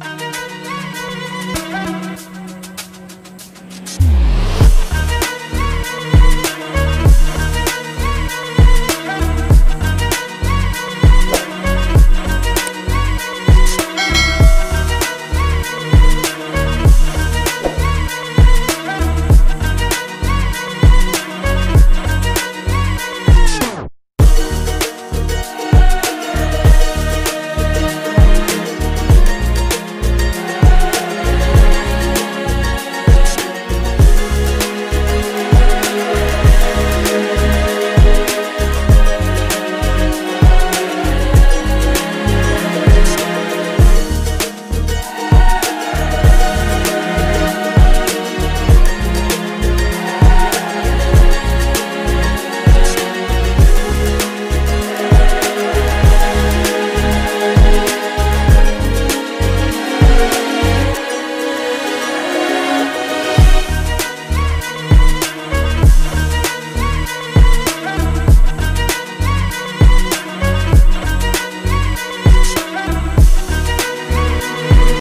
I'm in